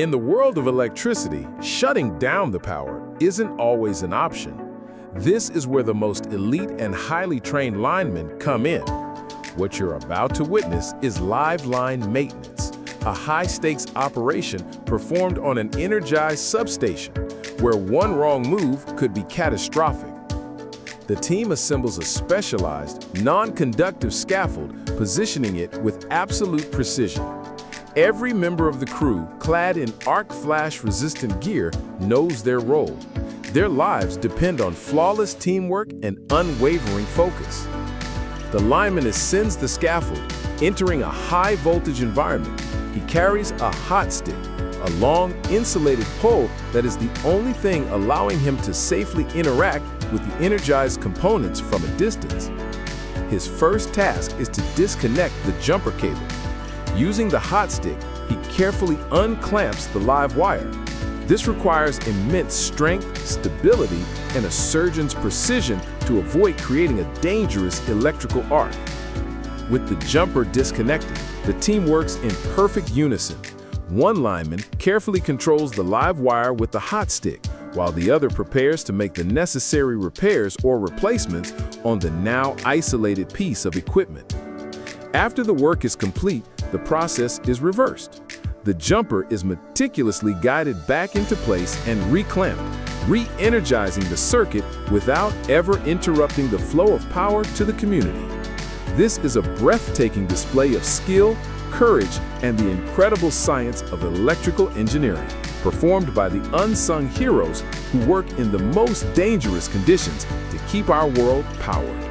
In the world of electricity, shutting down the power isn't always an option. This is where the most elite and highly trained linemen come in. What you're about to witness is live line maintenance, a high-stakes operation performed on an energized substation, where one wrong move could be catastrophic. The team assembles a specialized, non-conductive scaffold, positioning it with absolute precision. Every member of the crew, clad in arc flash-resistant gear, knows their role. Their lives depend on flawless teamwork and unwavering focus. The lineman ascends the scaffold, entering a high-voltage environment. He carries a hot stick, a long, insulated pole that is the only thing allowing him to safely interact with the energized components from a distance. His first task is to disconnect the jumper cable. Using the hot stick, he carefully unclamps the live wire. This requires immense strength, stability, and a surgeon's precision to avoid creating a dangerous electrical arc. With the jumper disconnected, the team works in perfect unison. One lineman carefully controls the live wire with the hot stick, while the other prepares to make the necessary repairs or replacements on the now isolated piece of equipment. After the work is complete, the process is reversed. The jumper is meticulously guided back into place and reclamped, re-energizing the circuit without ever interrupting the flow of power to the community. This is a breathtaking display of skill, courage, and the incredible science of electrical engineering, performed by the unsung heroes who work in the most dangerous conditions to keep our world powered.